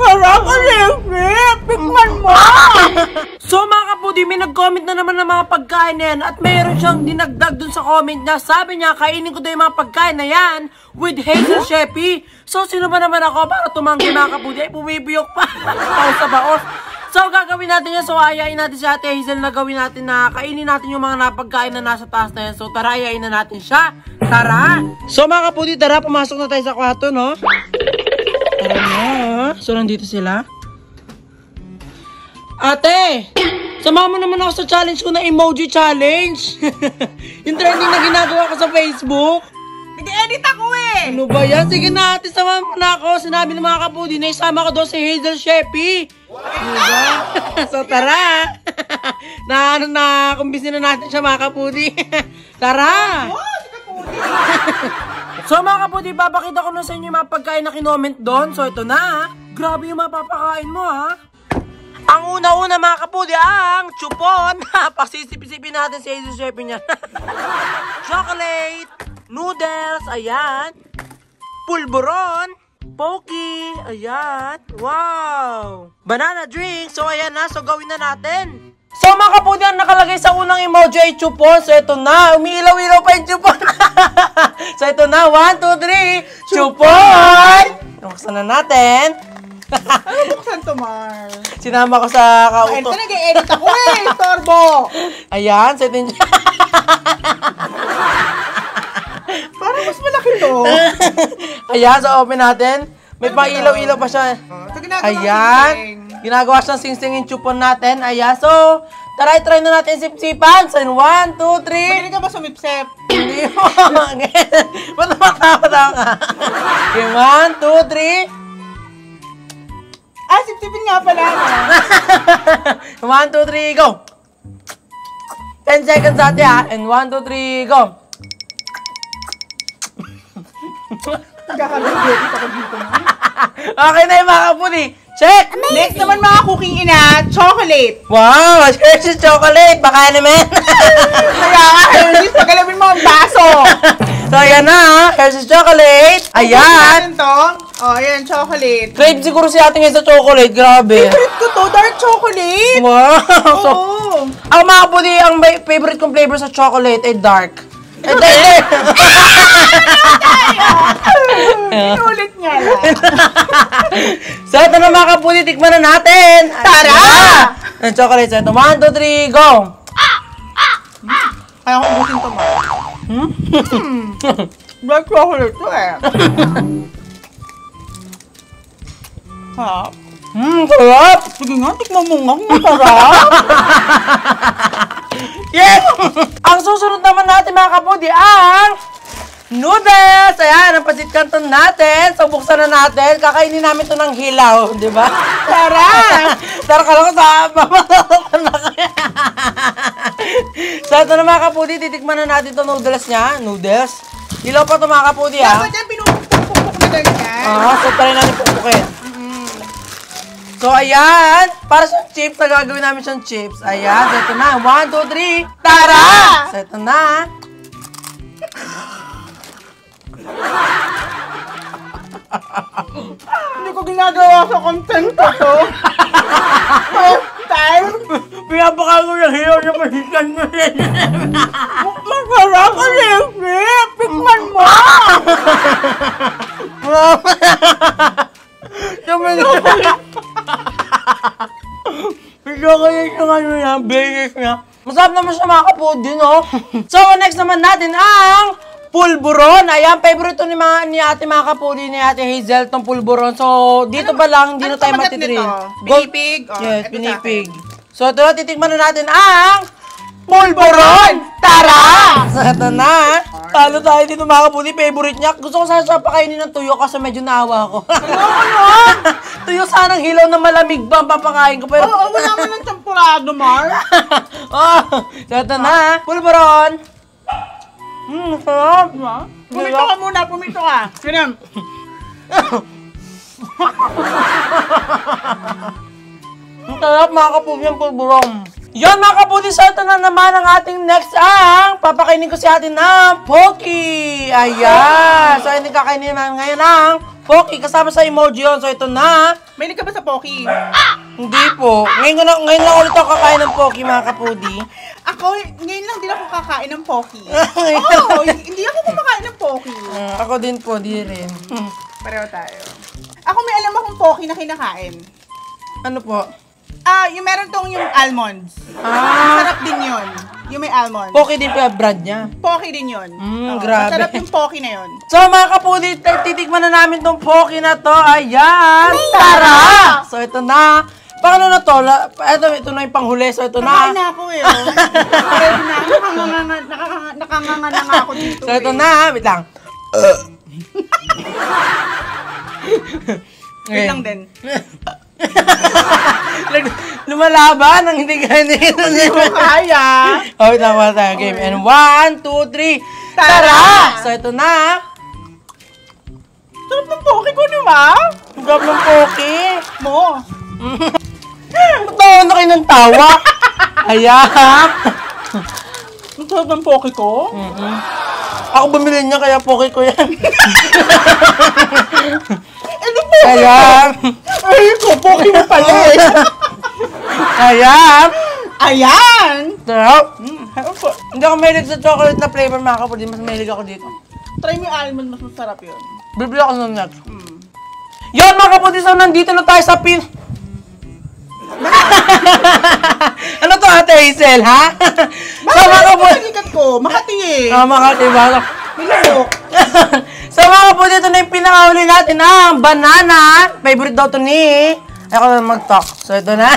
Sarap ang lipit! Tikman mo! So mga kapudi, may nag-comment na naman ng mga pagkain na yan at mayroon siyang dinagdag dun sa comment niya. Sabi niya, kainin ko daw yung mga pagkain na yan with Hazel Sheppy. So sino ba naman ako para tumanggi mga kapudi? Ay, bumibiyok pa. Baos sa baos. So gagawin natin yan. So ayayin natin si Ate Hazel na gawin natin na kainin natin yung mga napagkain na nasa taas na yan. So tara, ayayin na natin siya. Tara! So mga kapudi, tara, pumasok na tayo sa kwarto, no? Tara na. So nandito sila. Ate! Sama mo naman ako sa challenge ko na emoji challenge. yung trending na ginagawa ko sa Facebook. Nag-edit ako eh! Ano ba yan? Sige na ate, sama mo na ako. Sinabi ng mga kabudi na isama ko doon si Hazel Sheppy. Diba? so tara. na ano na, kumbisin na natin siya mga kabudi. tara. So mga kapudi, babakita ko na sa inyo yung mga pagkain na kinoment doon. So ito na. Grabe yung mapapakain mo ha. Ang una-una mga kapudi, ang chupon. Pagsisipin natin si Hazel Sheppy niya. Chocolate, noodles, ayan. Pulburon, Poki, ayan. Wow. Banana drink, so ayan na. So gawin na natin. So mga kapudi, ang nakalagay sa unang emoji ay chupon. So ito na, umiilaw-ilaw pa yung chupon. so ito na, 1, 2, 3, chupon! Buksan na natin. Ano buksan to, Mar? Sinama ko sa Ay, kauto. ito nag-edit ako eh! Torbo! Ayan, so ito yung... To. Ayan, so open natin. May pang ilaw-ilaw pa siya. Oh, Ito ginagawa Ayan. Ginagawa siyang sing-sing yung chupon natin. Ayan, so... Tara, try na natin sip-sipan. So, in 1, 2, 3. Pwede ka ba sumipsep? Hindi mo. Ba't matawa ka? Okay, 1, 2, 3. Ah, sipsipin nga pala. 1, 2, 3, go! 10 seconds ate ha. And 1, 2, 3, go! Nagkakalagyan ako dito. Mar. okay na yung mga kapuni. Check! Next naman mga cooking ina, chocolate. Wow! Hershey's chocolate! Baka naman! Kaya nga, Hershey's, pagalawin mo ang baso. so, ayan na ha. Hershey's chocolate! Ayan! To? Oh, ayan, chocolate. Crave siguro si ate ngayon sa chocolate. Grabe. Favorite ko to, dark chocolate. Wow! So, Oo. ang mga kapuni, ang may- favorite kong flavor sa chocolate ay dark. Eh, dark. Inulit niya lang. so, ito na mga kapuni, tikman na natin. Tara! Ang chocolate. Ito, 1, 2, 3, go! Kaya ko ubusin to, Mar. Hmm? Dark chocolate to eh. Ha? Hmm, sarap! Sige nga, tikman mo nga kung masarap. Yes! ang susunod naman natin mga kapudi ang noodles! Ayan, ang pasit canton natin. So, buksan na natin. Kakainin namin to ng hilaw, di ba? Tara! Tara ka lang sa so, ito na mga kapudi. Titikman na natin to noodles niya. Noodles. Hilaw pa to mga kapudi, ha? Dapat yan, pinupukpuk na ganyan. Ah, so try natin pukpukin. So, ayan. Para sa chips, na gagawin namin siyang chips. Ayan, so ito na. One, two, three. Tara! So, ito na. Hindi ko ginagawa sa content ko to. First time. Pinapaka ko yung hilaw na pasikan mo rin. Masarap ang lipit. Tikman mo. Sumunod. Bigla ko yung yung ano niya, basis niya. Masarap naman siya mga kapudi, no? so, next naman natin ang pulburon. Ayan, favorite to ni, mga, ni ate mga kapudi ni ate Hazel, tong pulburon. So, dito pa lang, hindi ano tayo? Gold- Pinipig? Oh, yes, ito pinipig. So, ito na, titikman na natin ang pulburon! Tara! So, ito na. Talo tayo dito mga kapudi, favorite niya. Gusto ko sana siya pakainin ng tuyo kasi medyo naawa ako. tuyo sanang hilaw na malamig ba ang papakain ko. Pero, Oo, wala mo ng champurado, Mar. oh, so ito na. Pulburon! Hmm, sarap. Diba? Pumito ka muna, pumito ka. Ganyan. Ang sarap mga kapudi ng pulburon. Yon mga kaputi, so ito na naman ang ating next ang papakainin ko si atin ng Poki. Ayan. So, hindi kakainin naman ngayon ng Poki kasama sa emoji yun. So, ito na. Mahilig ka ba sa Poki? Hindi po. Ngayon, na, ngayon lang ulit ako kakain ng Poki mga kapudi. Ako, ngayon lang din ako kakain ng Poki. Oo, hindi ako kumakain ng Poki. Ah, ako din po, di rin. Hmm. Pareho tayo. Ako may alam akong Poki na kinakain. Ano po? Ah, yung meron tong yung almonds. Ah. Masarap din yun. Yung may almonds. Poki din po yung brand niya. Poki din yun. Mm, Oo, grabe. Masarap yung Poki na yun. So mga kapudi, t- titikman na namin tong Poki na to. Ayan! Tara! So ito na. Paano na to? La- Ito, ito na yung panghuli. So ito Nakain na. na ako eh. oh. Na. Nakanganga, nakanganga, nakanganga na nga ako dito So ito eh. na. Wait lang. Wait lang din. Lumalaban ang hindi ka hindi Hindi mo kaya. Oh, wait lang, wala tayo. Game. And one, two, three. Tara! So ito na. Sarap ng Poki ko, di ba? Ang gab ng Poki. Mo. Ng tawa. Ayan. Ang sarap ng Poki ko. Mm-mm. Ako bumili niya kaya Poki ko yan. Di Poki Ayan. Ay, ko, Poki mo pala eh. Ayan. Ayan! Sarap. Mm, harap po. Hindi ako mahilig sa chocolate na flavor mga kapatid. Mas mahilig ako dito. Try mo yung almond, mas masarap yun. Bibili ako ng nuts. Mm. Yun mga kapatid, so nandito na tayo sa pin... ano to ate Hazel, ha? so mga Bakit kapatid... ang likat ko? Makati eh. Ah, mga diba? Nilamok. so mga kapatid, ito na yung pinakahuli natin ang banana. Favorite daw to ni... Ako na mag-talk. So ito na.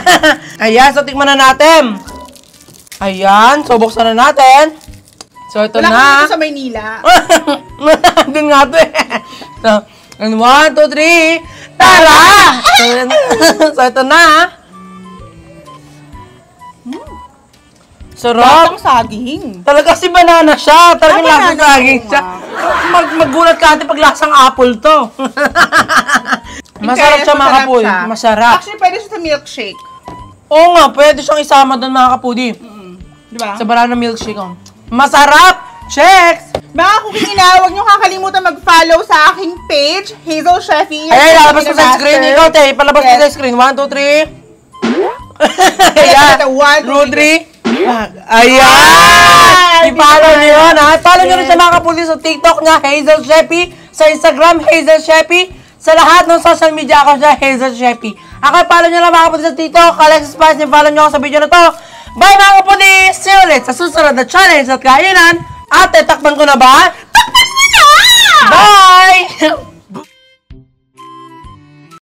Ayan, so tikman na natin. Ayan, so buksan na natin. So ito Wala na. dito sa Maynila. Doon nga to eh. So, and one, two, three, tara! So, so ito na. Sarap. Batang saging. Talaga si banana siya. Talagang Ah, lasang banana saging siya. Mag magulat ka ate pag lasang apple to. Masarap siya mga siya. Masarap. Actually, pwede siya sa milkshake. Oo nga, pwede siyang isama doon mga kapudi. Mm. Di ba? Sa banana milkshake. oh. Masarap! Checks! Mga kuking ina, huwag niyo kakalimutan mag-follow sa aking page, Hazel Sheffy. Ayan, lalabas ko sa screen. Ikaw, te, palabas ko Yes. sa screen. One, two, three. Ayan, one, two, Two, three. Ah, ayan! I-follow nyo yun, ha? Follow nyo rin sa mga kapulis sa TikTok niya, Hazel Sheppy. Sa Instagram, Hazel Sheppy. Sa lahat ng social media ako siya, Hazel Sheppy. Ako, follow nyo lang mga kapulis sa TikTok. Alexis Paz, follow nyo ako sa video na to. Bye mga kapulis! See you ulit sa susunod na challenge at kainan. Ate, takpan ko na ba? Takpan mo na! Bye!